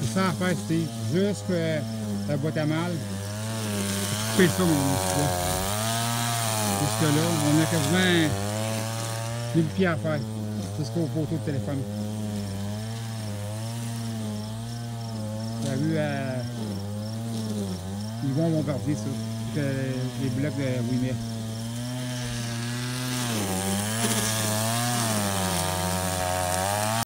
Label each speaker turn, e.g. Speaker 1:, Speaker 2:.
Speaker 1: C'est ça à faire, Steve. Juste que la boîte à mal. Fais ça, mon petit Jusque là, on a quasiment mille pieds à faire. Jusqu'au poteau de téléphone. T'as vu, euh, ils vont ça. les blocs de 8 mètres.